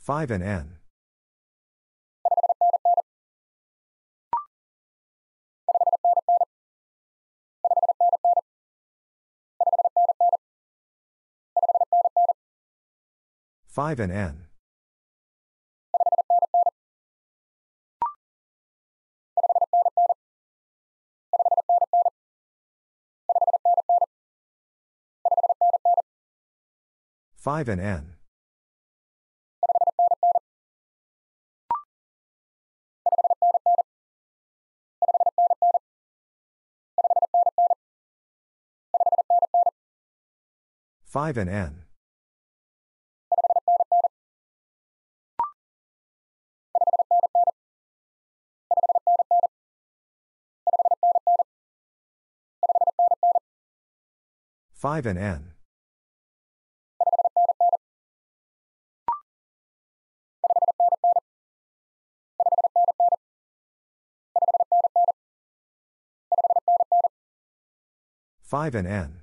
5 and N. Five and N. Five and N. Five and N. Five and N. Five and N.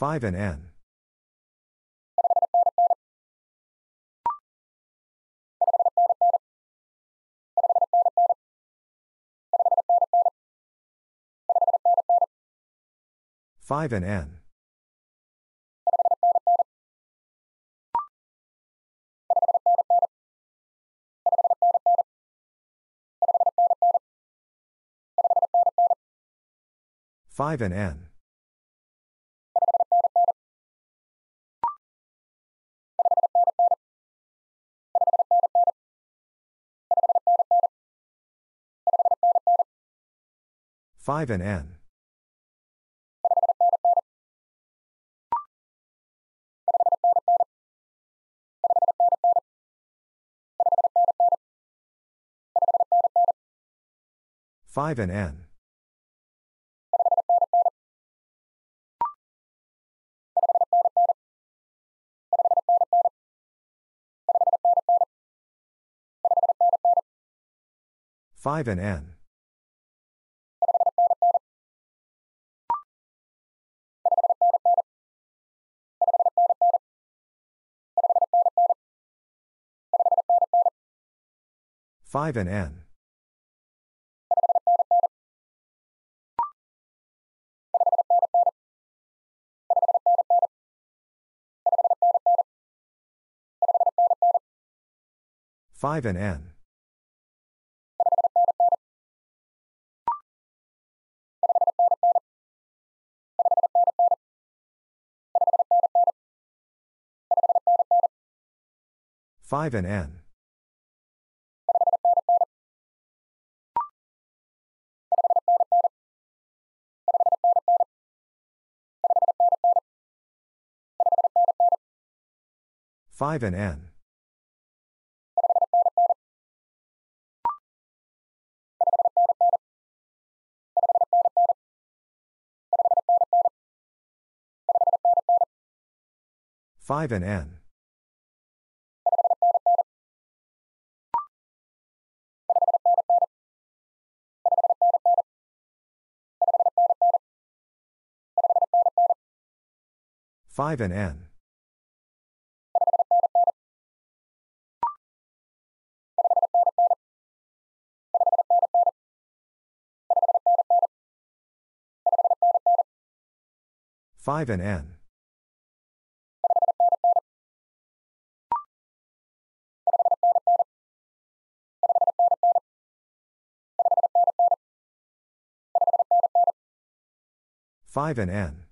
Five and N. Five and N. Five and N. Five and N. Five and N. Five and N. Five and N. Five and N. Five and N. Five and N. Five and N. Five and N. Five and N. Five and N.